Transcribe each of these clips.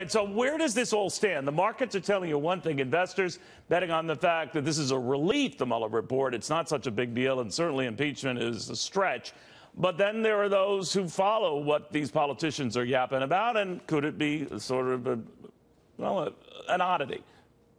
And so, where does this all stand? The markets are telling you one thing. Investors betting on the fact that this is a relief, the Mueller report. It's not such a big deal, and certainly impeachment is a stretch. But then there are those who follow what these politicians are yapping about, and could it be sort of a, well, a, an oddity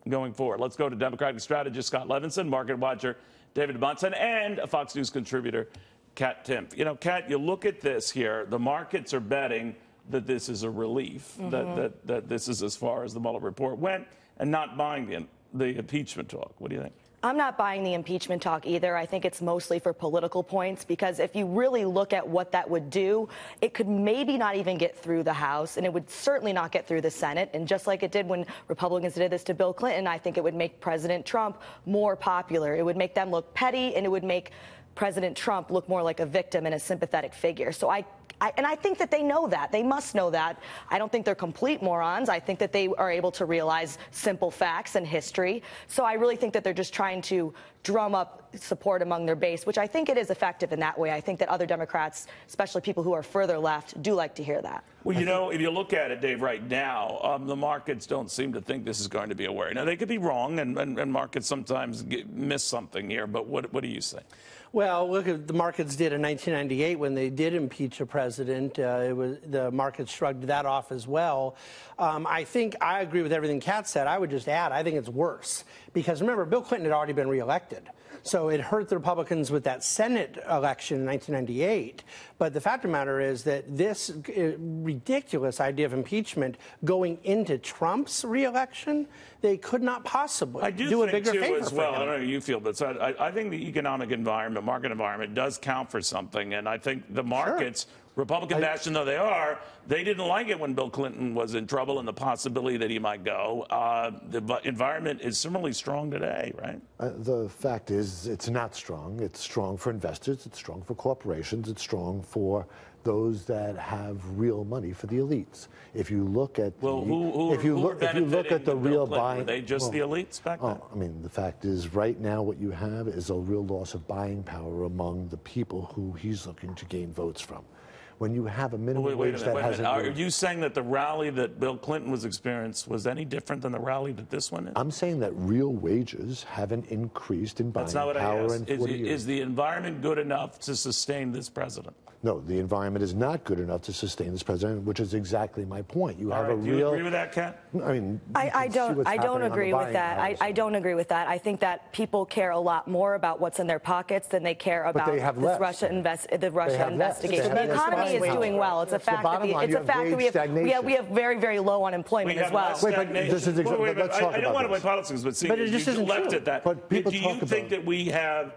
going forward? Let's go to Democratic strategist Scott Levenson, market watcher David Bahnsen, and a Fox News contributor, Kat Timpf. You know, Kat, you look at this here, the markets are betting that this is a relief, mm-hmm. that, that, that this is as far as the Mueller report went, and not buying the, the impeachment talk. What do you think? I'm not buying the impeachment talk either. I think it's mostly for political points because if you really look at what that would do, it could maybe not even get through the House and it would certainly not get through the Senate. And just like it did when Republicans did this to Bill Clinton, I think it would make President Trump more popular. It would make them look petty and it would make President Trump look more like a victim and a sympathetic figure. So I I, and I think that they know that. They must know that. I don't think they're complete morons. I think that they are able to realize simple facts and history. So I really think that they're just trying to drum up support among their base, which I think it is effective in that way. I think that other Democrats, especially people who are further left, do like to hear that. Well, you know, if you look at it, Dave, right now, um, the markets don't seem to think this is going to be a worry. Now, they could be wrong, and, and, and markets sometimes get, miss something here, but what, what do you say? Well, look at the markets did in 1998 when they did impeach a president. Uh, it was the markets shrugged that off as well. Um, I think I agree with everything Kat said. I would just add, I think it's worse because remember, Bill Clinton had already been reelected. So it hurt the Republicans with that Senate election in 1998. But the fact of the matter is that this uh, ridiculous idea of impeachment going into Trump's reelection, they could not possibly I do, do a bigger too, favor as well. I don't know how you feel, but I, I, think the economic environment, market environment, does count for something, and I think the markets. Sure Republican bastion though they are, they didn't like it when Bill Clinton was in trouble and the possibility that he might go. Uh, the environment is similarly strong today, right? Uh, the fact is, it's not strong. It's strong for investors. It's strong for corporations. It's strong for those that have real money for the elites. If you look at well, the, who, who, if you look if you look at the real buying, were they just well, the elites back oh, then? Oh, I mean, the fact is, right now, what you have is a real loss of buying power among the people who he's looking to gain votes from when you have a minimum wait, wait, wage that hasn't. Are you saying that the rally that Bill Clinton was experiencing was any different than the rally that this one is? I'm saying that real wages haven't increased in buying That's not what power I asked. in 40 is, years. Is the environment good enough to sustain this president? No, the environment is not good enough to sustain this president, which is exactly my point. You All have right. a Do you agree with that, Kat? I mean, I, I don't. I don't agree with that. I, I, don't agree with that. I think that people care a lot more about what's in their pockets than they care about they have this Russia invest, the Russia investigation. The economy is doing well. It's a fact. That we, it's a fact that we have, we have, we have very very low unemployment as well. Wait, but this is exactly, wait, wait, let's talk I, I don't want to play politics, but see, but it just you isn't left true. at that. But do you think that we have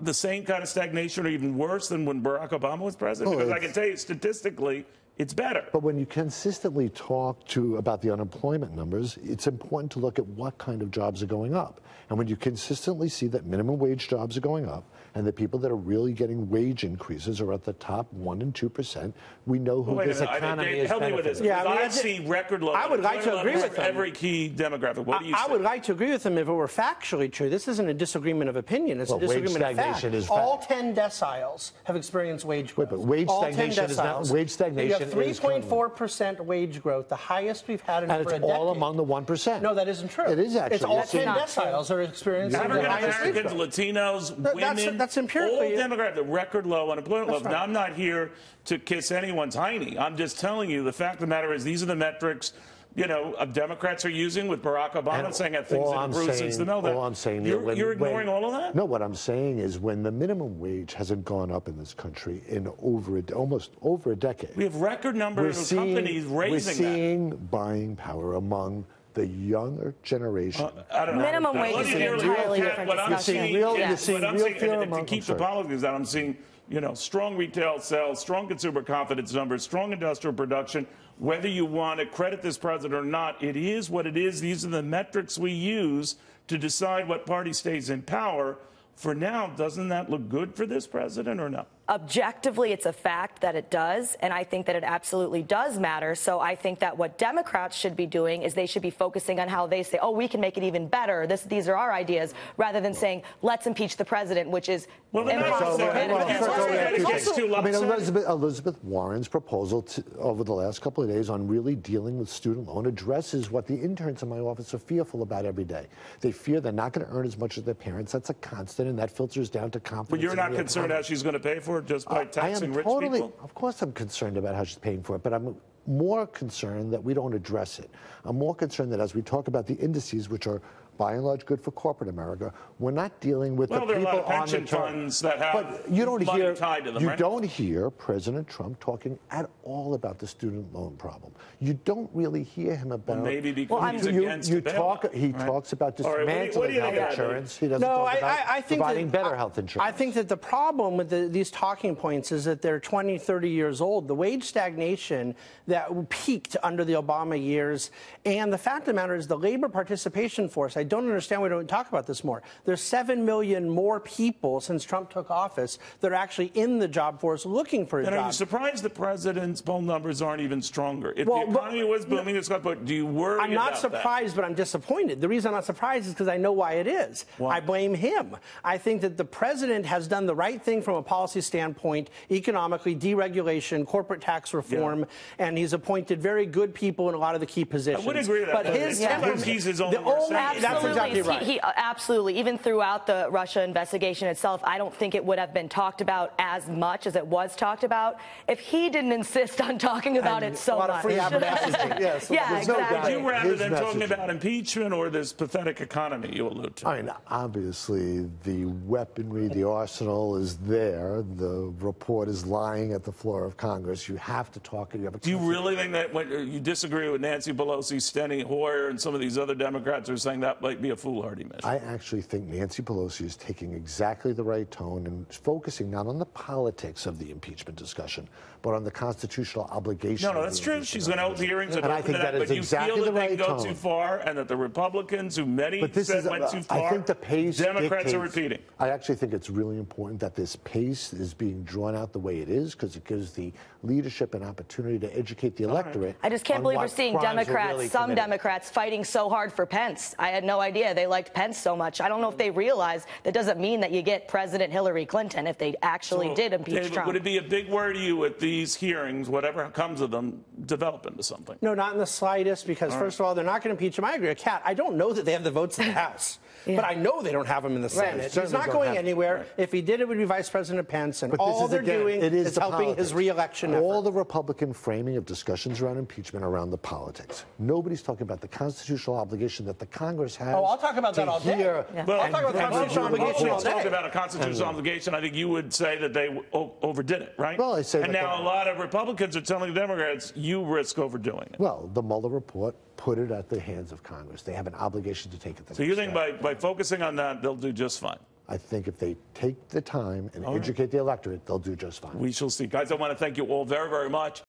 the same kind of stagnation or even worse than when Barack Obama was president? Oh, because I can tell you statistically, it's better. But when you consistently talk to about the unemployment numbers, it's important to look at what kind of jobs are going up. And when you consistently see that minimum wage jobs are going up and the people that are really getting wage increases are at the top one and two percent, we know who well, this economy Dave, is. Help me with this. Yeah, I, mean, I see record low. I would like to agree with every key demographic. What do you I, say? I would like to agree with them if it were factually true. This isn't a disagreement of opinion. It's well, a disagreement of fact. Is All ten deciles have experienced wage growth. Wait, but wage All stagnation is not wage stagnation. You have 3.4 percent wage growth, the highest we've had in and for a decade. all among the one percent. No, that isn't true. It is actually. It's all ten deciles are experiencing African Americans, Latinos, women, that's, that's empirically. All demographic, the record low unemployment level. Right. Now, I'm not here to kiss anyone's hiney. I'm just telling you the fact of the matter is these are the metrics you know, Democrats are using with Barack Obama and saying that things have improved saying, since the meltdown. All I'm saying, you're, when, you're ignoring when, all of that. No, what I'm saying is when the minimum wage hasn't gone up in this country in over a, almost over a decade, we have record numbers of seeing, companies raising We're seeing that. buying power among the younger generation. Uh, Minimum wage is an entirely different discussion. You're seeing real, yeah. you're seeing real saying, fear and, among, to keep the politics out, I'm seeing you know, strong retail sales, strong consumer confidence numbers, strong industrial production. Whether you want to credit this president or not, it is what it is. These are the metrics we use to decide what party stays in power. For now, doesn't that look good for this president or not? Objectively, it's a fact that it does, and I think that it absolutely does matter. So I think that what Democrats should be doing is they should be focusing on how they say, "Oh, we can make it even better. This, these are our ideas," rather than saying, "Let's impeach the president," which is Well, impossible. also- well, it's also- well, it's well, also- too I mean. Elizabeth, Elizabeth Warren's proposal to, over the last couple of days on really dealing with student loan addresses what the interns in my office are fearful about every day. They fear they're not going to earn as much as their parents. That's a constant, and that filters down to confidence. But you're not concerned economy. how she's going to pay for it just by I taxing rich totally, people? Of course, I'm concerned about how she's paying for it, but I'm more concerned that we don't address it. I'm more concerned that as we talk about the indices, which are by and large good for corporate America, we're not dealing with Well, the there are a people lot of on the pension turf. funds that have But you don't money hear tied to them, you right? don't hear President Trump talking at all about the student loan problem. You don't really hear him about. maybe because Well, he's you, against you the talk. bailout, He right? talks about All right, what do you- dismantling what do you health insurance. He doesn't No, talk I, about I, I think providing that, better I- health insurance. I think that the problem with the, these talking points is that they're 20, 30 years old. The wage stagnation that peaked under the Obama years, and the fact of the matter is the labor participation force. I don't understand why we don't talk about this more. There's seven million more people since Trump took office that are actually in the job force looking for a And are you job. surprised the president's poll numbers aren't even stronger? If Well, the but- economy was booming, it's got, but do you worry I'm not surprised, but I'm disappointed. The reason I'm not surprised is because I know why it is. Why? I blame him. I think that the president has done the right thing from a policy standpoint, economically, deregulation, corporate tax reform, and he's appointed very good people in a lot of the key positions. I would agree with that, But but his, sometimes he's his own the worst enemy. That's Absolutely. exactly right. He, he- uh, absolutely. Even throughout the Russia investigation itself, I don't think it would have been talked about as much as it was talked about if he didn't insist on talking about And it so a lot much. of free advertising. yes. yeah, There's no doubt. exactly. that? Would you rather His than talking about impeachment or this pathetic economy you allude to? I mean, obviously, the weaponry, the arsenal is there. The report is lying at the floor of Congress. You have to talk. You have a Do you really think that when you disagree with Nancy Pelosi, Steny Hoyer, and some of these other Democrats who are saying that might be a foolhardy mission? I actually think Nancy Pelosi is taking exactly the right tone and focusing not on the politics of the impeachment discussion, but on the constitutional obligation. no, no, that's true. impeachment She's going to hold hearings and, And I think that, that is but you exactly feel that the they right go too far and that the Republicans, who many But this said is, went too far, I think the pace Democrats are repeating. I actually think it's really important that this pace is being drawn out the way it is because it gives the leadership an opportunity to educate the electorate. I just can't believe we're seeing Democrats, really some committed. Democrats, fighting so hard for Pence. I had no idea they liked Pence so much. I don't know if they realize that doesn't mean that you get President Hillary Clinton if they actually So, did impeach David, Trump. Would it be a big worry to you if these hearings, whatever comes of them, develop into something? No, not in the slightest, because first of all, they're not going to impeach him. I agree with Kat. I don't know that they have the votes in the House, but I know they don't have him in the Senate. He's not going have- anywhere. If he did, it would be Vice President Pence, and But all is, they're again, doing it is, is the helping politics. his reelection All effort. the Republican framing of discussions around impeachment around the politics. Nobody's talking about the constitutional obligation that the Congress has. Oh, I'll talk about that to all day. hear Yeah. Well, I'll talk about the constitutional obligation all talked about a constitutional obligation. I think you would say that they o- overdid it, right? Well, I say And that now a lot of Republicans are telling Democrats, you risk overdoing it. Well, the Mueller report put it at the hands of Congress. They have an obligation to take it. The So you think by, by focusing on that, they'll do just fine? I think if they take the time and educate the electorate, they'll do just fine. We shall see. Guys, I want to thank you all very, very much.